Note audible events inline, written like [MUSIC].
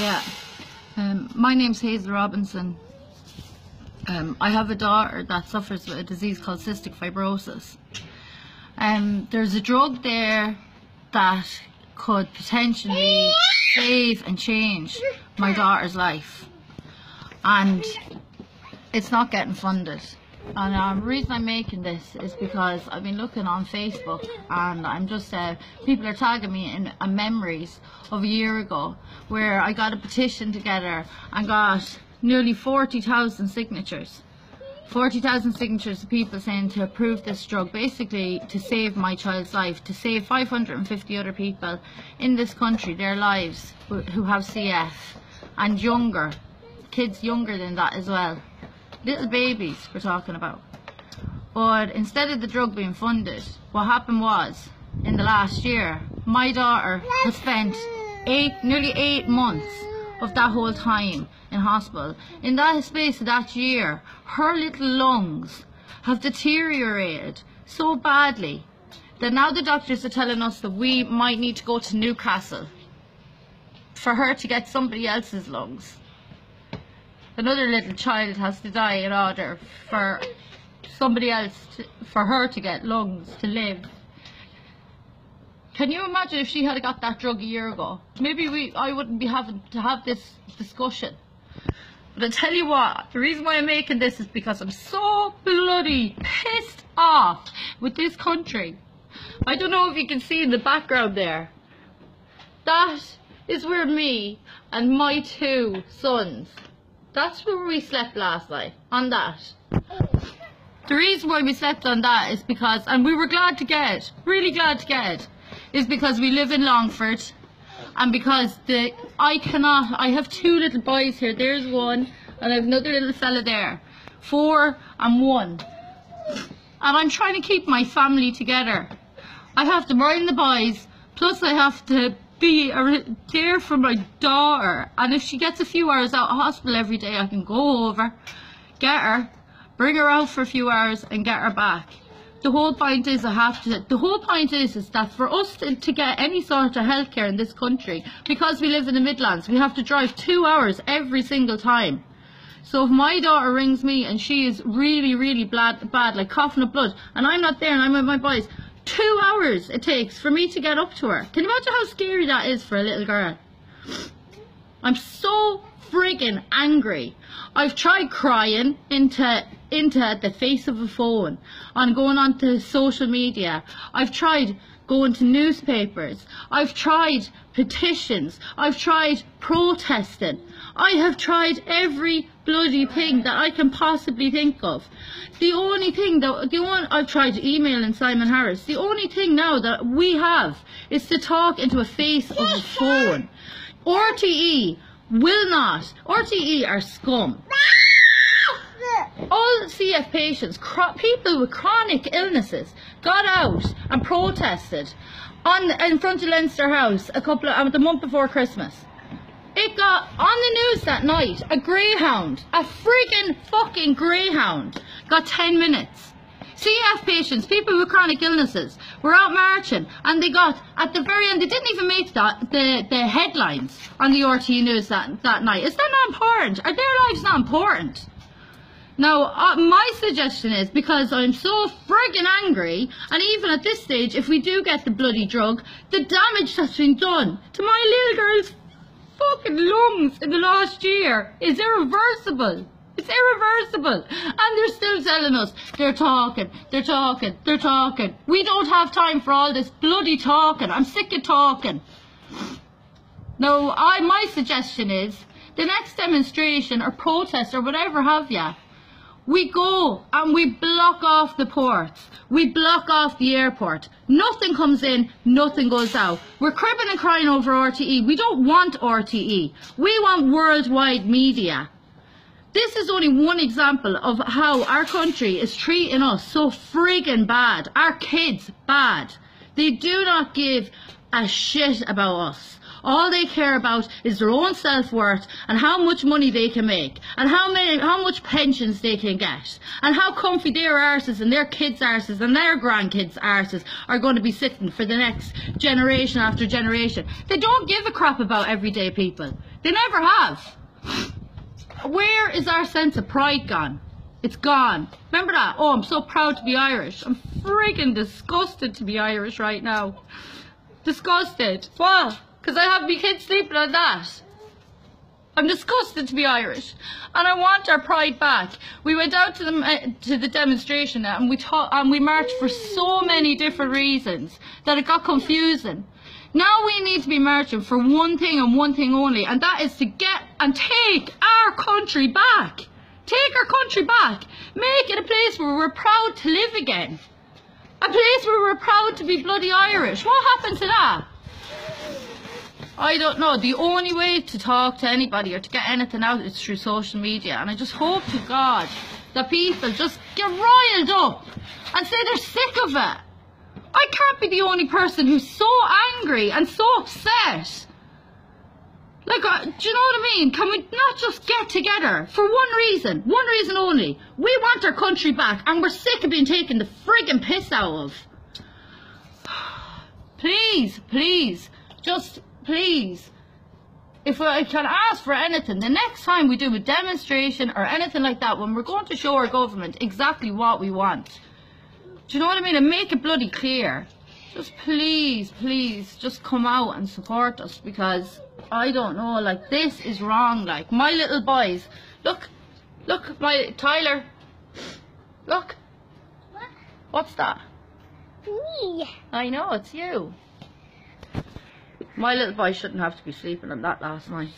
Yeah. Um, my name's Hazel Robinson. Um, I have a daughter that suffers with a disease called cystic fibrosis. Um, there's a drug there that could potentially save and change my daughter's life. And it's not getting funded. And um, the reason I'm making this is because I've been looking on Facebook and I'm just, uh, people are tagging me in uh, memories of a year ago where I got a petition together and got nearly 40,000 signatures. 40,000 signatures of people saying to approve this drug, basically to save my child's life, to save 550 other people in this country, their lives, who, who have CF, and younger, kids younger than that as well little babies we're talking about. But instead of the drug being funded, what happened was, in the last year, my daughter has spent eight, nearly eight months of that whole time in hospital. In that space of that year, her little lungs have deteriorated so badly that now the doctors are telling us that we might need to go to Newcastle for her to get somebody else's lungs another little child has to die in order for somebody else to, for her to get lungs to live. Can you imagine if she had got that drug a year ago? Maybe we I wouldn't be having to have this discussion. But I tell you what, the reason why I'm making this is because I'm so bloody pissed off with this country. I don't know if you can see in the background there. That is where me and my two sons that's where we slept last night, on that. The reason why we slept on that is because, and we were glad to get, really glad to get, is because we live in Longford, and because the I cannot, I have two little boys here, there's one, and I have another little fella there, four and one. And I'm trying to keep my family together. I have to mind the boys, plus I have to be there for my daughter. And if she gets a few hours out of hospital every day, I can go over, get her, bring her out for a few hours and get her back. The whole point is I have to, the whole point is, is that for us to, to get any sort of healthcare in this country, because we live in the Midlands, we have to drive two hours every single time. So if my daughter rings me and she is really, really bad, bad like coughing up blood, and I'm not there and I'm with my boys, two hours it takes for me to get up to her. Can you imagine how scary that is for a little girl? I'm so friggin' angry. I've tried crying into into the face of a phone and going onto social media. I've tried going to newspapers. I've tried petitions. I've tried protesting. I have tried every bloody thing that I can possibly think of. The only thing that the one I've tried emailing Simon Harris. The only thing now that we have is to talk into a face of a phone. RTE will not. RTE are scum. All CF patients, people with chronic illnesses, got out and protested on in front of Leinster House a couple of, um, the month before Christmas. Got on the news that night, a greyhound, a freaking fucking greyhound, got 10 minutes. CF patients, people with chronic illnesses, were out marching and they got, at the very end, they didn't even make that, the, the headlines on the RTE news that, that night. Is that not important? Are their lives not important? Now, uh, my suggestion is, because I'm so friggin' angry, and even at this stage, if we do get the bloody drug, the damage that's been done to my little girl's fucking lungs in the last year is irreversible. It's irreversible. And they're still telling us they're talking, they're talking, they're talking. We don't have time for all this bloody talking. I'm sick of talking. No, I my suggestion is the next demonstration or protest or whatever have you we go and we block off the ports. We block off the airport. Nothing comes in, nothing goes out. We're cribbing and crying over RTE. We don't want RTE. We want worldwide media. This is only one example of how our country is treating us so friggin' bad. Our kids bad. They do not give a shit about us. All they care about is their own self-worth and how much money they can make and how many, how much pensions they can get and how comfy their arses and their kids' arses and their grandkids' arses are going to be sitting for the next generation after generation. They don't give a crap about everyday people. They never have. Where is our sense of pride gone? It's gone. Remember that? Oh, I'm so proud to be Irish. I'm freaking disgusted to be Irish right now. Disgusted. Why? Because I have my kids sleeping on that. I'm disgusted to be Irish, and I want our pride back. We went out to the uh, to the demonstration and we and we marched for so many different reasons that it got confusing. Now we need to be marching for one thing and one thing only, and that is to get and take our country back. Take our country back. Make it a place where we're proud to live again. A place where we're proud to be bloody Irish. What happened to that? I don't know. The only way to talk to anybody or to get anything out is through social media. And I just hope to God that people just get riled up and say they're sick of it. I can't be the only person who's so angry and so upset. Like, uh, do you know what I mean? Can we not just get together for one reason, one reason only? We want our country back and we're sick of being taken the friggin' piss out of. [SIGHS] Please, please, just please, if I can ask for anything, the next time we do a demonstration or anything like that, when we're going to show our government exactly what we want, do you know what I mean? And make it bloody clear. Just please, please, just come out and support us because I don't know, like this is wrong. Like my little boys, look, look, my Tyler, look. What? What's that? Me. I know it's you. My little boy shouldn't have to be sleeping on that last night.